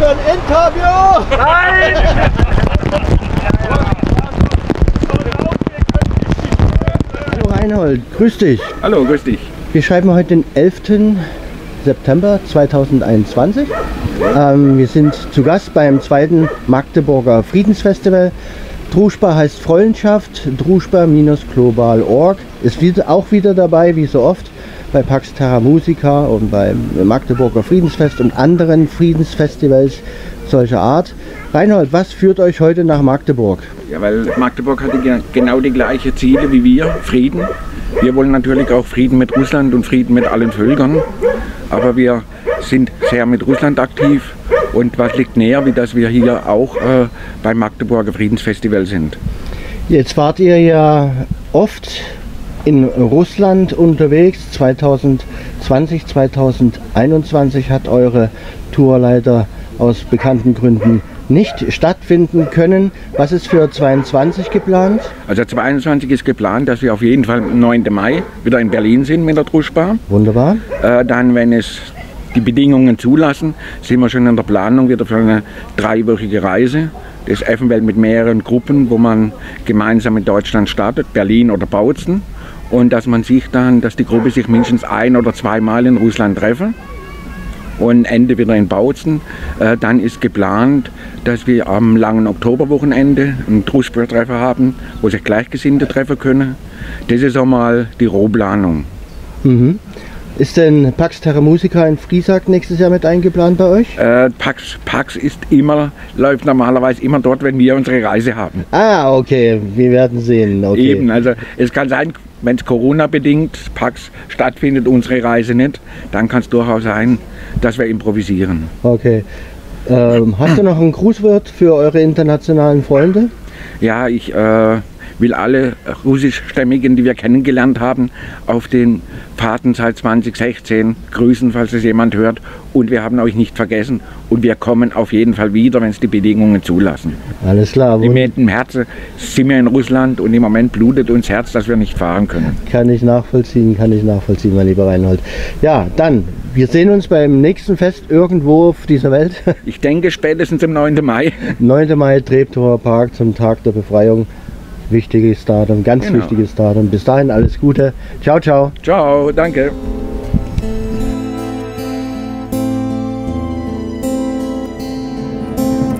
für ein Interview? Nein! Hallo Reinhold, grüß dich. Hallo, grüß dich. Wir schreiben heute den 11. September 2021. Ähm, wir sind zu Gast beim zweiten Magdeburger Friedensfestival. Druschba heißt Freundschaft, druschba-global.org ist wieder, auch wieder dabei, wie so oft, bei Pax Terra Musica und beim Magdeburger Friedensfest und anderen Friedensfestivals solcher Art. Reinhold, was führt euch heute nach Magdeburg? Ja, weil Magdeburg hat die, genau die gleichen Ziele wie wir, Frieden. Wir wollen natürlich auch Frieden mit Russland und Frieden mit allen Völkern. Aber wir sind sehr mit Russland aktiv. Und was liegt näher, wie dass wir hier auch äh, beim Magdeburger Friedensfestival sind. Jetzt wart ihr ja oft in Russland unterwegs. 2020, 2021 hat eure Tourleiter aus bekannten Gründen nicht stattfinden können. Was ist für 22 geplant? Also 22 ist geplant, dass wir auf jeden Fall am 9. Mai wieder in Berlin sind mit der Druschbar. Wunderbar. Äh, dann, wenn es die Bedingungen zulassen, sind wir schon in der Planung wieder für eine dreiwöchige Reise. Das eventuell mit mehreren Gruppen, wo man gemeinsam in Deutschland startet, Berlin oder Bautzen. Und dass man sich dann, dass die Gruppe sich mindestens ein oder zweimal in Russland treffen und Ende wieder in Bautzen. Äh, dann ist geplant, dass wir am langen Oktoberwochenende ein Truschbürtreffer haben, wo sich Gleichgesinnte treffen können. Das ist einmal die Rohplanung. Mhm. Ist denn Pax Terra Musica in Friesack nächstes Jahr mit eingeplant bei euch? Äh, Pax, Pax ist immer, läuft normalerweise immer dort, wenn wir unsere Reise haben. Ah, okay, wir werden sehen. Okay. Eben, also es kann sein, wenn es Corona-bedingt Pax stattfindet, unsere Reise nicht, dann kann es durchaus sein, dass wir improvisieren. Okay. Ähm, hast du noch ein Grußwort für eure internationalen Freunde? Ja, ich äh, will alle russischstämmigen, die wir kennengelernt haben, auf den Fahrten seit 2016 grüßen, falls es jemand hört. Und wir haben euch nicht vergessen und wir kommen auf jeden Fall wieder, wenn es die Bedingungen zulassen. Alles klar. Im, Im Herzen sind wir in Russland und im Moment blutet uns Herz, dass wir nicht fahren können. Kann ich nachvollziehen, kann ich nachvollziehen, mein lieber Reinhold. Ja, dann, wir sehen uns beim nächsten Fest irgendwo auf dieser Welt. Ich denke spätestens am 9. Mai. 9. Mai, Treptower Park zum Tag der Befreiung. Wichtiges Datum, ganz Genau. wichtiges Datum. Bis dahin alles Gute. Ciao, ciao. Ciao, danke.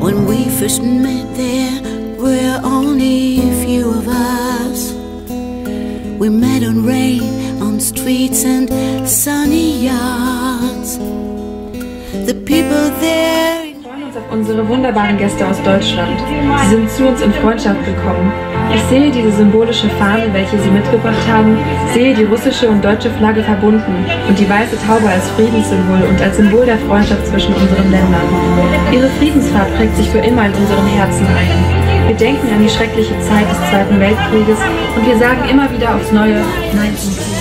When we first met there were only a few of us. We met on rain, on streets and sunny yards. The people there Auf unsere wunderbaren Gäste aus Deutschland. Sie sind zu uns in Freundschaft gekommen. Ich sehe diese symbolische Fahne, welche sie mitgebracht haben, sehe die russische und deutsche Flagge verbunden und die weiße Taube als Friedenssymbol und als Symbol der Freundschaft zwischen unseren Ländern. Ihre Friedensfahrt prägt sich für immer in unseren Herzen ein. Wir denken an die schreckliche Zeit des Zweiten Weltkrieges und wir sagen immer wieder aufs Neue Nein zum Krieg.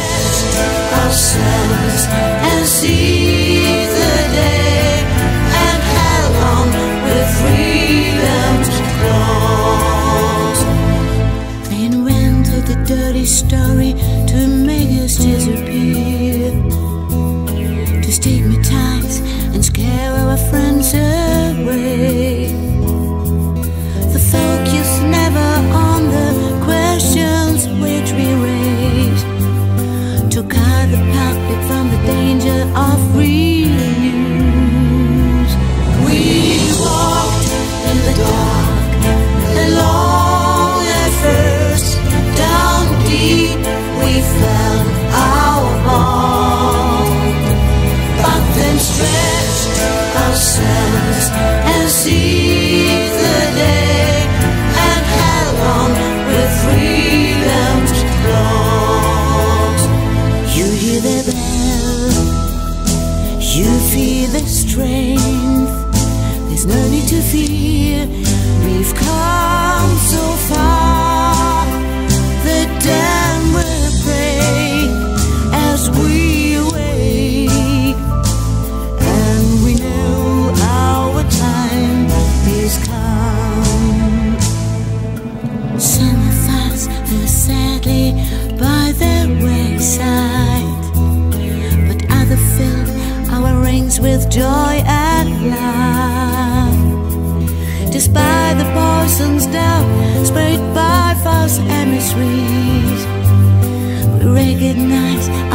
good nights.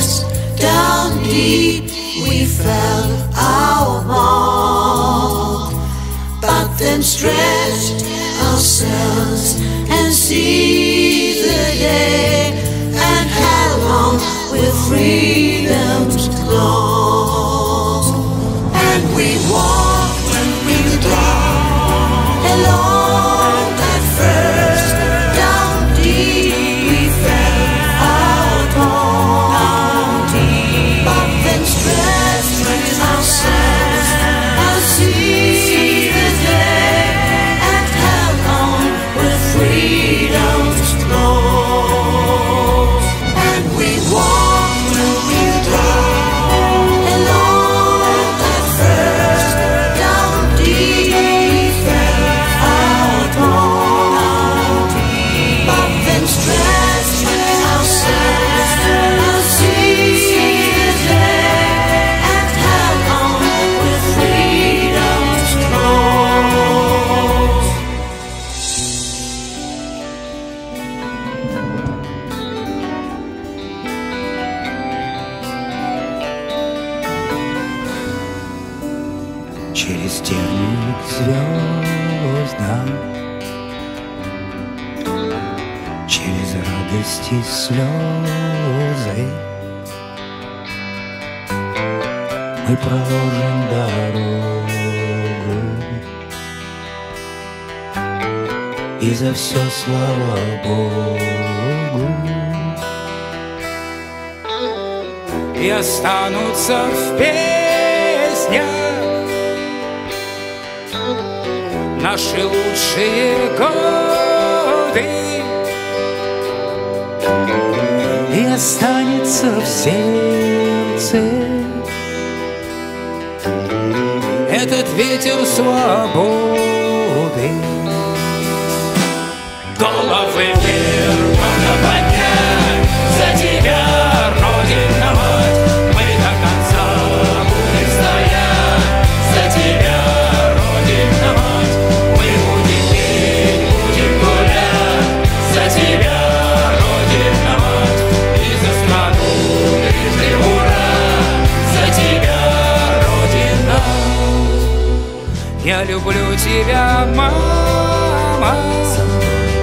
first down deep we felt our bond, but then stretched ourselves and see the day and how long with freedom's claws, and we walked. через тернии к звездам, через радости слезы. Мы проложим дорогу, и за все слава Богу. и останутся в песнях. наши лучшие годы. И останется в сердце Этот ветер свободы. Люблю тебя, мама.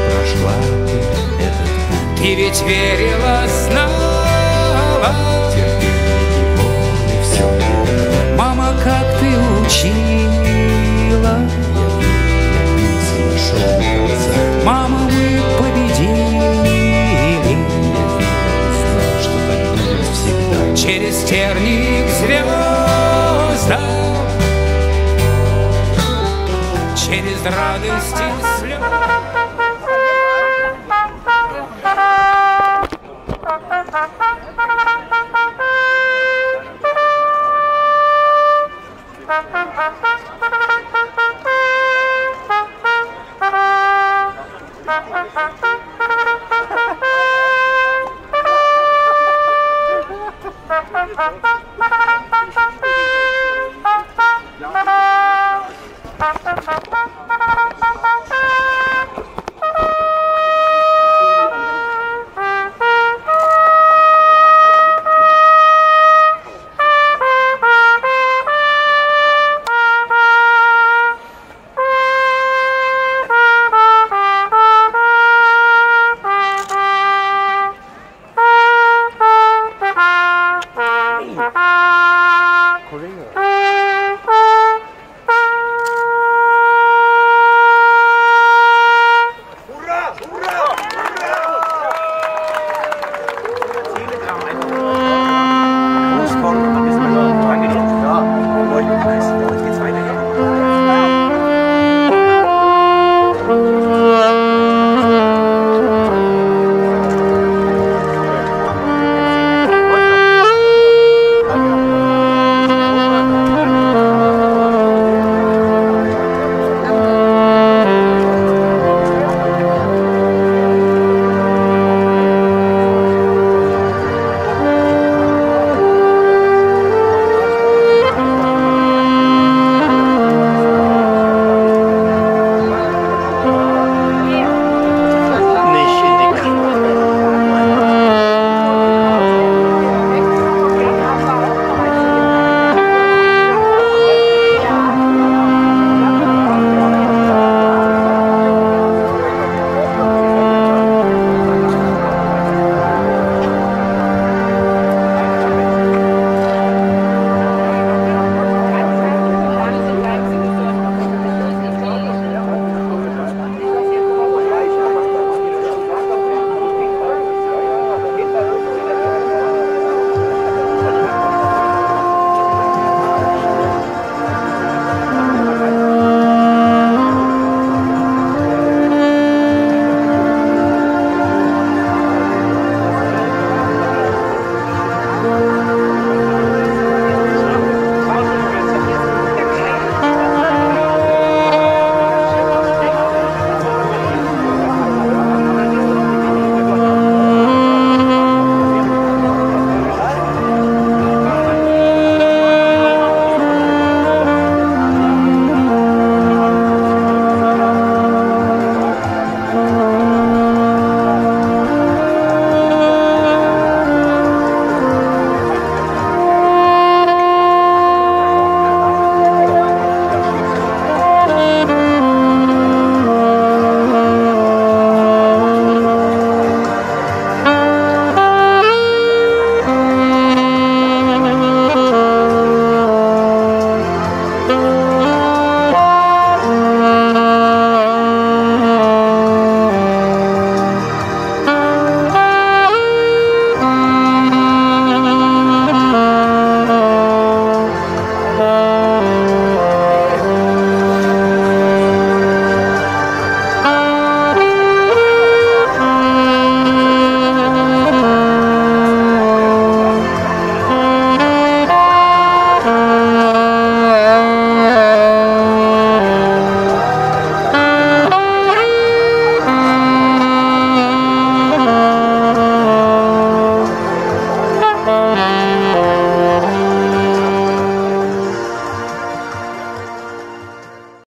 Прошла ты этот путь. Ты ведь верила, знала. Терпеть все Мама, как ты учила. Мама, мы победили. Через терник звезд из радости и слез.